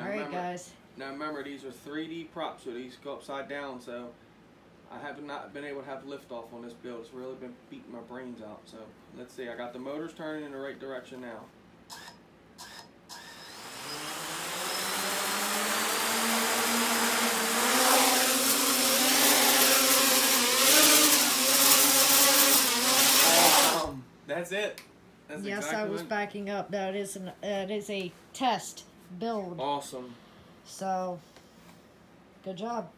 Now All right, remember- guys. Now remember, these are 3D props, so these go upside down. So I have not been able to have lift off on this build. It's really been beating my brains out. So let's see. I got the motors turning in the right direction now. That's it. That's yes, exactly I was backing up. That is an that is a test build. Awesome. So, good job.